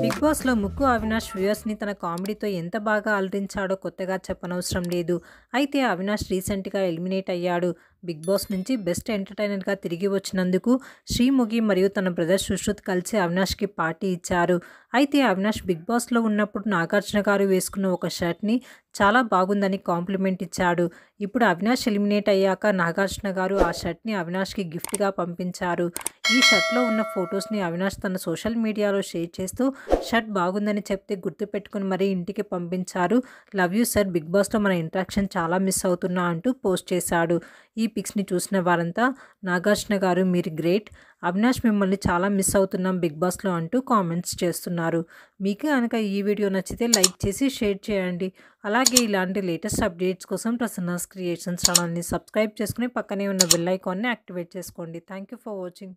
Big బాస్‌లో ముక్కు అవినాష్ వ్యూయర్స్‌ని తన కామెడీతో ఎంత బాగా అలరించాడో కొత్తగా చెప్పనవసరం లేదు. అయితే అవినాష్ రీసెంట్‌గా ఎలిమినేట్ అయ్యాడు. బిగ్ బాస్ నుంచి బెస్ట్ ఎంటర్‌టైనర్‌గా తిరిగి వచ్చినందుకు శ్రీముఖి మరియు తన బ్రదర్ సుశ్రుత్ కలిసి అవినాష్‌కి పార్టీ ఇచ్చారు. అయితే అవినాష్ బిగ్ బాస్‌లో ఉన్నప్పుడు నాగార్జున గారు వేసుకున్న ఒక షర్ట్‌ని చాలా బాగుందని కాంప్లిమెంట్ ఇచ్చాడు. ఇప్పుడు అవినాష్ ఎలిమినేట్ అయ్యాక నాగార్జున గారు ఆ షర్ట్‌ని అవినాష్‌కి గిఫ్ట్‌గా పంపించారు. ఈ షర్ట్‌లో ఉన్న ఫొటోస్ని అవినాష్ తన సోషల్ మీడియాలో షేర్ చేస్తూ షర్ట్ బాగుందని చెప్తే గుర్తుపెట్టుకుని మరీ ఇంటికి పంపించారు. లవ్ యూ సార్ బిగ్ బాస్‌లో మన ఇంటరాక్షన్ చాలా మిస్ అవుతున్నా అంటూ పోస్ట్ చేశాడు. ఈ పిక్స్‌ని చూసిన వారంతా నాగార్జున గారు మీరు గ్రేట్. అవినాష్ మిమ్మల్ని చాలా మిస్ అవుతున్నాం బిగ్ బాస్‌లో అంటూ కామెంట్స్ చేస్తున్నారు. మీకు కనుక ఈ వీడియో నచ్చితే లైక్ చేసి షేర్ చేయండి. అలాగే ఇలాంటి లేటెస్ట్ అప్డేట్స్ కోసం ప్రసన్నాస్ క్రియేషన్స్ ఛానల్‌ని సబ్స్క్రైబ్ చేసుకుని పక్కనే ఉన్న బెల్ ఐకాన్‌ని యాక్టివేట్ చేసుకోండి. Thank you for watching.